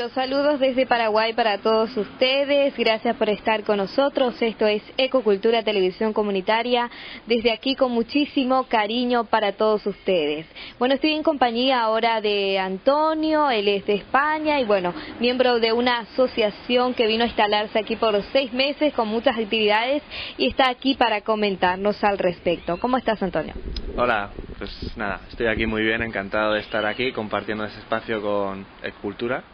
los saludos desde Paraguay para todos ustedes. Gracias por estar con nosotros. Esto es Ecocultura Televisión Comunitaria. Desde aquí con muchísimo cariño para todos ustedes. Bueno, estoy en compañía ahora de Antonio, él es de España y bueno, miembro de una asociación que vino a instalarse aquí por seis meses con muchas actividades y está aquí para comentarnos al respecto. ¿Cómo estás, Antonio? Hola, pues nada, estoy aquí muy bien, encantado de estar aquí compartiendo ese espacio con Ecocultura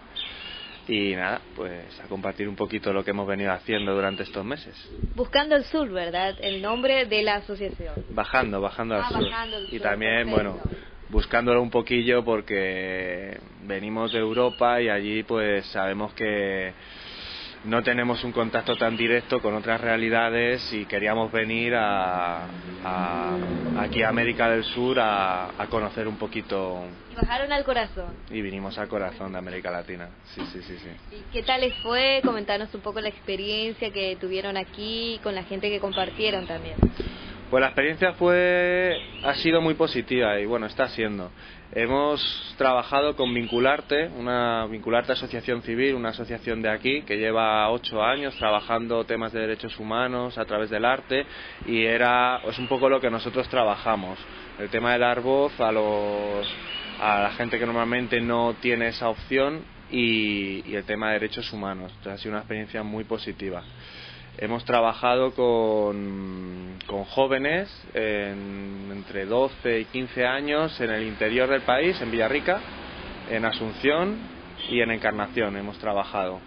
y nada, pues a compartir un poquito lo que hemos venido haciendo durante estos meses. Buscando el sur, ¿verdad? El nombre de la asociación. Bajando, bajando al Ah, sur. bajando y también, perfecto. bueno, buscándolo un poquillo porque venimos de Europa y allí pues sabemos que no tenemos un contacto tan directo con otras realidades y queríamos venir a, a- aquí a América del Sur a, a conocer un poquito Y bajaron al corazón. y vinimos al corazón de América Latina. Sí, sí, sí, sí. ¿Y qué tal les fue? Comentarnos un poco la experiencia que tuvieron aquí con la gente que compartieron también. Pues la experiencia fue ha sido muy positiva y bueno está siendo. Hemos trabajado con Vincularte, una Vincularte Asociación Civil, una asociación de aquí que lleva ocho años trabajando temas de derechos humanos a través del arte y era es un poco lo que nosotros trabajamos, el tema de dar voz a los a la gente que normalmente no tiene esa opción y, y el tema de derechos humanos. Ha sido una experiencia muy positiva. Hemos trabajado con, con jóvenes en- entre 12 y 15 años en el interior del país, en Villarrica, en Asunción y en Encarnación. Hemos trabajado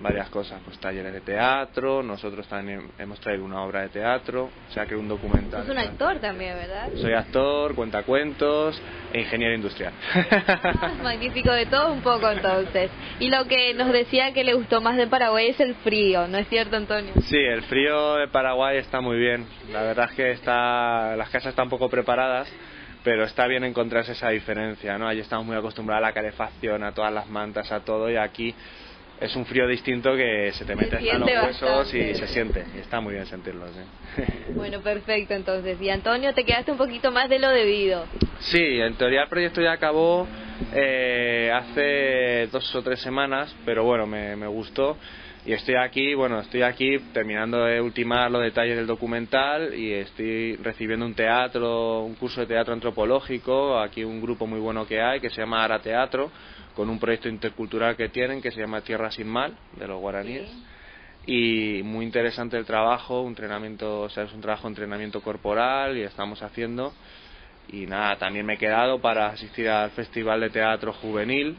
varias cosas, pues talleres de teatro, nosotros también hemos traído una obra de teatro, o sea que un documental. Sos un actor también, ¿verdad? Soy actor, cuentacuentos e ingeniero industrial. Magnífico de todo un poco entonces. Y lo que nos decía que le gustó más de Paraguay es el frío, ¿no es cierto, Antonio? Sí, el frío de Paraguay está muy bien. La verdad es que está, las casas están poco preparadas, pero está bien encontrarse esa diferencia, ¿no? Allí estamos muy acostumbrados a la calefacción, a todas las mantas, a todo, y aquí es un frío distinto que se te mete hasta en los huesos bastante. y se siente. Y está muy bien sentirlo, sí. Bueno, perfecto entonces. Y Antonio, te quedaste un poquito más de lo debido. Sí, en teoría el proyecto ya acabó eh, hace dos o tres semanas, pero bueno, me, me gustó y estoy aquí, bueno, estoy aquí terminando de ultimar los detalles del documental y estoy recibiendo un teatro, un curso de teatro antropológico, aquí un grupo muy bueno que hay que se llama Ara Teatro, con un proyecto intercultural que tienen que se llama Tierra sin Mal, de los guaraníes. Y muy interesante el trabajo, un entrenamiento, o sea, es un trabajo de entrenamiento corporal y estamos haciendo. Y nada, también me he quedado para asistir al Festival de Teatro Juvenil,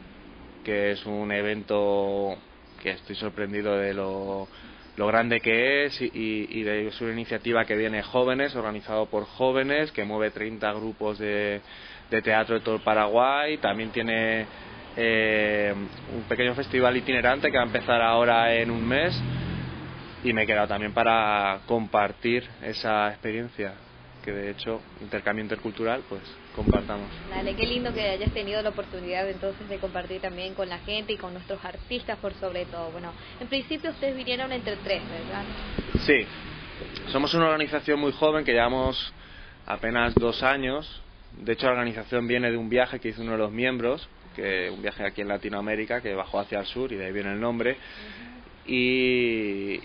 que es un evento que estoy sorprendido de lo, grande que es y, y de una iniciativa que viene jóvenes, organizado por jóvenes, que mueve 30 grupos de, de teatro de todo el Paraguay, también tiene eh, un pequeño festival itinerante que va a empezar ahora en un mes. Y me he quedado también para compartir esa experiencia que de hecho intercambio intercultural pues compartamos. Dale, qué lindo que hayas tenido la oportunidad entonces de compartir también con la gente y con nuestros artistas por sobre todo. Bueno, en principio ustedes vinieron entre tres, ¿verdad? sí. Somos una organización muy joven que llevamos apenas dos años. De hecho la organización viene de un viaje que hizo uno de los miembros que un viaje aquí en Latinoamérica que bajó hacia el sur y de ahí viene el nombre. Y,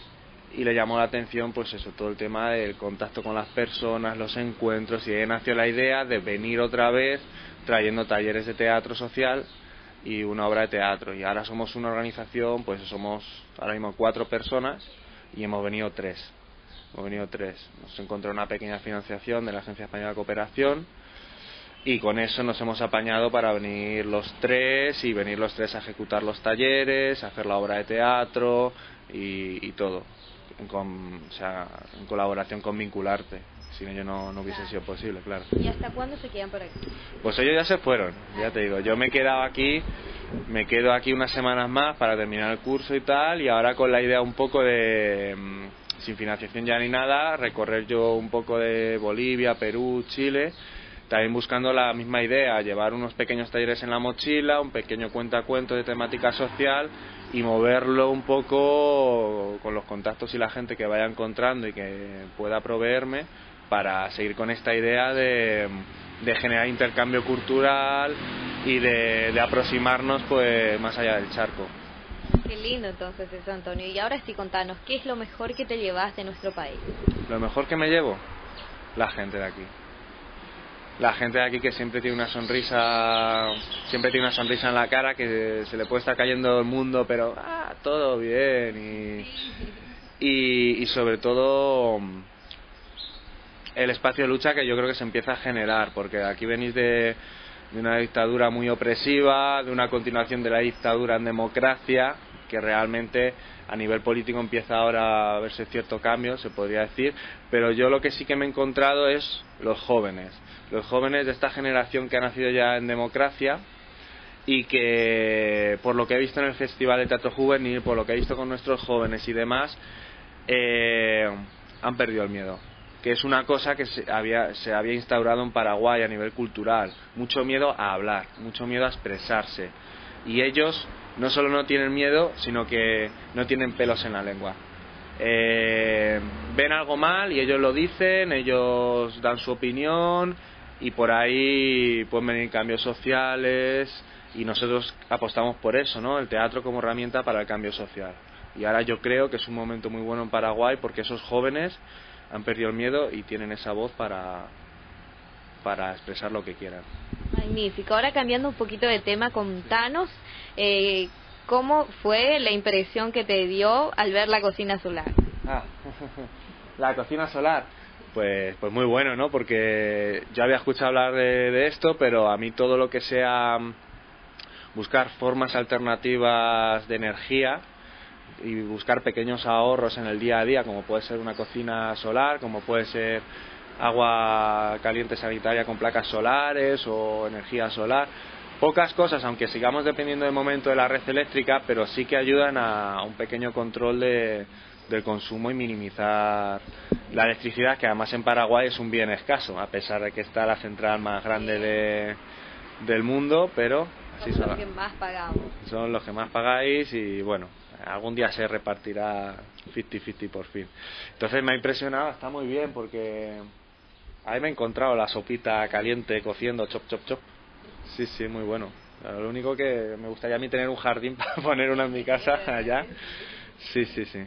y le llamó la atención pues eso todo el tema del contacto con las personas los encuentros y ahí nació la idea de venir otra vez trayendo talleres de teatro social y una obra de teatro. Y ahora somos una organización pues somos ahora mismo cuatro personas y hemos venido tres. Hemos venido tres. Nos encontró una pequeña financiación de la agencia española de cooperación y con eso nos hemos apañado para venir los tres y venir los tres a ejecutar los talleres, a hacer la obra de teatro y, y todo, con- o sea, en colaboración con Vincularte. Ello no, no hubiese sido posible, claro. ¿Y hasta cuándo se quedan por aquí? Pues ellos ya se fueron, ya te digo. Yo me he quedado aquí, me quedo aquí unas semanas más para terminar el curso y tal, y ahora con la idea un poco de, mm, sin financiación ya ni nada, recorrer yo un poco de Bolivia, Perú, Chile, también buscando la misma idea, llevar unos pequeños talleres en la mochila, un pequeño cuentacuento de temática social y moverlo un poco con los contactos y la gente que vaya encontrando y que pueda proveerme para seguir con esta idea de, de generar intercambio cultural y de, aproximarnos pues más allá del charco. Qué lindo entonces eso, Antonio. Y ahora sí, contanos, ¿qué es lo mejor que te llevas de nuestro país? Lo mejor que me llevo, la gente de aquí. La gente de aquí que siempre tiene una sonrisa, siempre tiene una sonrisa en la cara, que se le puede estar cayendo el mundo, pero ah, todo bien y, y sobre todo el espacio de lucha que yo creo que se empieza a generar, porque aquí venís de, una dictadura muy opresiva, de una continuación de la dictadura en democracia, que realmente a nivel político empieza ahora a verse cierto cambio, se podría decir, pero yo lo que sí que me he encontrado es los jóvenes, los jóvenes de esta generación que ha nacido ya en democracia y que por lo que he visto en el Festival de Teatro Juvenil, por lo que he visto con nuestros jóvenes y demás, eh, han perdido el miedo que es una cosa que se había, se había instaurado en Paraguay a nivel cultural. Mucho miedo a hablar, mucho miedo a expresarse. Y ellos no solo no tienen miedo, sino que no tienen pelos en la lengua. Eh, ven algo mal y ellos lo dicen, ellos dan su opinión y por ahí pueden venir cambios sociales y nosotros apostamos por eso, ¿no? El teatro como herramienta para el cambio social. Y ahora yo creo que es un momento muy bueno en Paraguay porque esos jóvenes han perdido el miedo y tienen esa voz para, para expresar lo que quieran. Magnífico. Ahora cambiando un poquito de tema, contanos eh, cómo fue la impresión que te dio al ver la cocina solar. Ah, la cocina solar. Pues, pues muy bueno, ¿no? Porque yo había escuchado hablar de, de esto, pero a mí todo lo que sea buscar formas alternativas de energía y buscar pequeños ahorros en el día a día, como puede ser una cocina solar, como puede ser agua caliente sanitaria con placas solares o energía solar. Pocas cosas, aunque sigamos dependiendo de momento de la red eléctrica, pero sí que ayudan a un pequeño control de, del consumo y minimizar la electricidad, que además en Paraguay es un bien escaso, a pesar de que está la central más grande de, del mundo, pero así son los que más pagamos. Son los que más pagáis y bueno, algún día se repartirá 50-50 por fin. Entonces me ha impresionado, está muy bien porque ahí me he encontrado la sopita caliente cociendo, chop, chop, chop. Sí, sí, muy bueno. Lo único que me gustaría a mí tener un jardín para poner una en mi casa allá. Sí, sí, sí.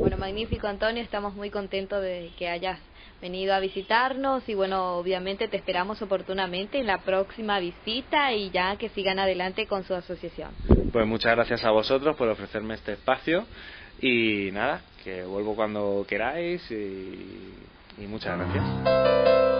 Bueno, magnífico Antonio, estamos muy contentos de que hayas venido a visitarnos y bueno, obviamente te esperamos oportunamente en la próxima visita y ya que sigan adelante con su asociación. Pues muchas gracias a vosotros por ofrecerme este espacio y nada, que vuelvo cuando queráis y, y muchas gracias.